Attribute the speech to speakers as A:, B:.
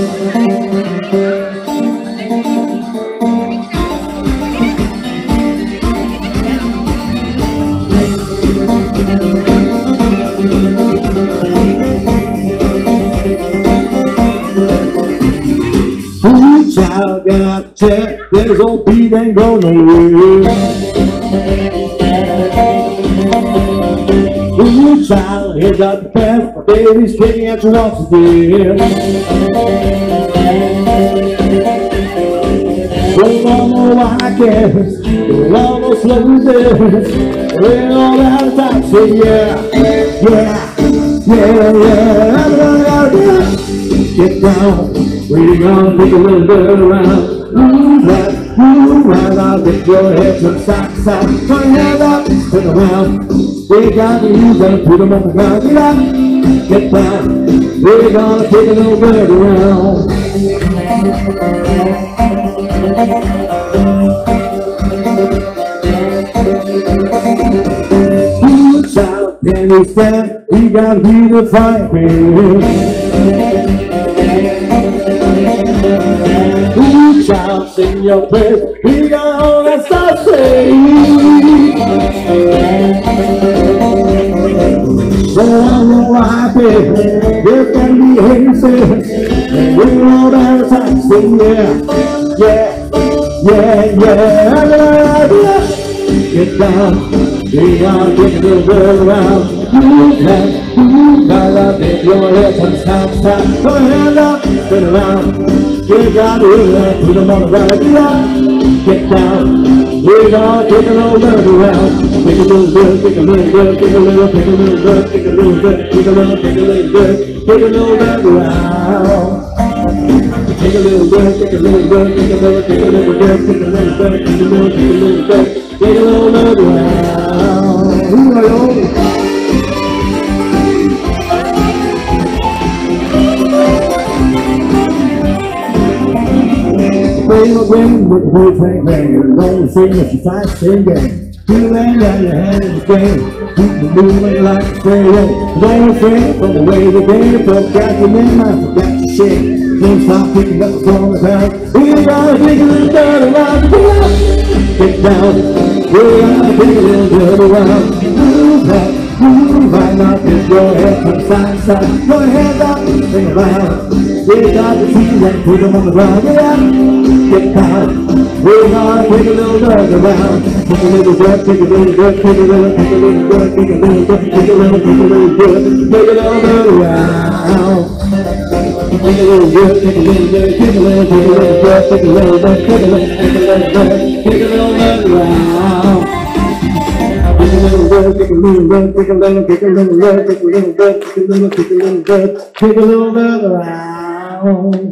A: Child, got check, there's old Pete ain't go nowhere. Child, here's out the path, my baby's kicking at your once white gas, well, on the we're all out of time, so yeah, yeah, yeah, yeah, yeah, yeah. Get down, we're gonna take a little bit around. Move right, move right, I'll get your head from side to side. Turn your head up, turn around. We got you, gotta put them on the ground. Get up, get down, we're gonna take a little bit around. Can stand? We gotta be the fight, baby. Ooh, child, sing your praise. We got all that stuff saying. So I'm all happy. There can be hatred. And we all that time. Sing yeah, yeah, yeah, yeah, yeah. Get down. We are getting little bit around. Move that, move that up. If your from side to side. Put your hand up, spin around. Get down, do that, put them on the ground. Get up, get down. We're gonna take a little bit around. Take a little bit, take a little bit, take a little, take a little bit, take a little bit, take a little, take a little bit, take a little bit. Take a little bit, take a little bit, take a little, take a little bit, take a little bit, take a little, take a little bit, Play my game with the whole thing bang. Don't sing if you fight, sing game. You lay down your hand in the game. Keep me moving like a stray Don't afraid from the way the game Forgot your name, I forgot your shit. Don't stop picking up the phone about. We gotta take a little bit around. Get up, get down. We gotta take a little bit around. Move that, move right now. Get your head from side to side. Your hands up, sing around. We got the keys and put them on the ground. Get up, get down. We're gonna take a little bit around. Take a little bit, take a little bit, take a little, take a little bit, take a little bit, take a little, take a little bit, take a little bit around. Take a little bit, take a little bit, take a little, take a little bit, take a little take a little, take a little take a little bit around. Take a little take a little bit, take a little, take a little take a little take a little, take a little take a little bit around.